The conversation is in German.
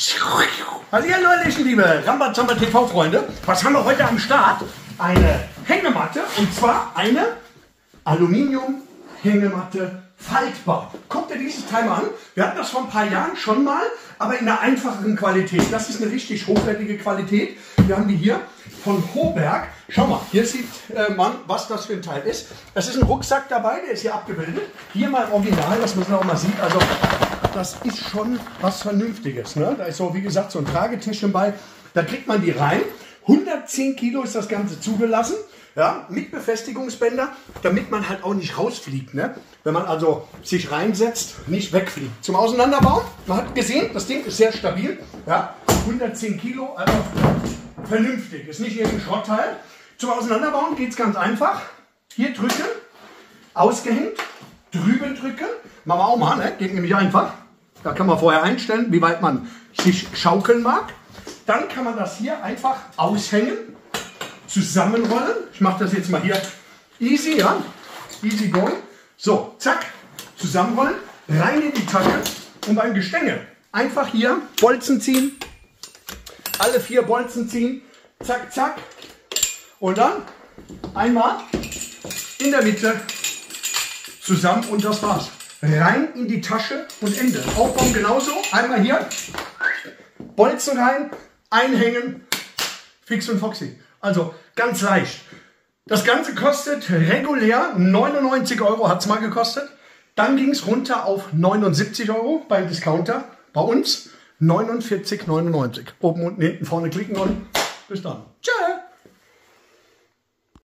Hallihallo, Hallöchen, liebe Rambazamba TV-Freunde. Was haben wir heute am Start? Eine Hängematte und zwar eine Aluminium-Hängematte faltbar. Guckt ihr dieses Teil mal an. Wir hatten das vor ein paar Jahren schon mal, aber in einer einfacheren Qualität. Das ist eine richtig hochwertige Qualität. Wir haben die hier von Hoberg. Schau mal, hier sieht äh, man, was das für ein Teil ist. Es ist ein Rucksack dabei, der ist hier abgebildet. Hier mal Original, dass man es auch mal sieht. Also das ist schon was Vernünftiges. Ne? Da ist so, wie gesagt, so ein Tragetischchen bei. Da kriegt man die rein. 110 Kilo ist das Ganze zugelassen. Ja, mit Befestigungsbänder, damit man halt auch nicht rausfliegt. Ne? Wenn man also sich reinsetzt, nicht wegfliegt. Zum Auseinanderbauen, man hat gesehen, das Ding ist sehr stabil. Ja, 110 Kilo, also vernünftig. Ist nicht irgendein Schrottteil. Zum Auseinanderbauen geht es ganz einfach. Hier drücken, ausgehängt, drüben drücken. Machen wir auch mal, ne? geht nämlich einfach. Da kann man vorher einstellen, wie weit man sich schaukeln mag. Dann kann man das hier einfach aushängen, zusammenrollen. Ich mache das jetzt mal hier easy, ja, easy going. So, zack, zusammenrollen, rein in die Tasche und beim Gestänge einfach hier Bolzen ziehen, alle vier Bolzen ziehen, zack, zack und dann einmal in der Mitte zusammen und das war's. Rein in die Tasche und Ende. Aufbauen genauso. Einmal hier, Bolzen rein, einhängen, fix und foxy. Also ganz leicht. Das Ganze kostet regulär 99 Euro, hat es mal gekostet. Dann ging es runter auf 79 Euro beim Discounter. Bei uns 49,99. Oben, unten, hinten, vorne klicken und bis dann. Tschüss.